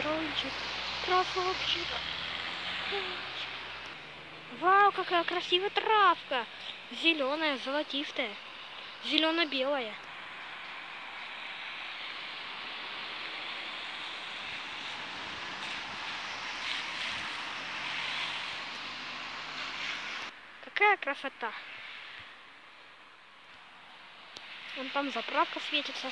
красавчик, красавчик. Вау, какая красивая травка. Зеленая, золотистая. Зелено-белая. Какая красота. Вон там заправка светится.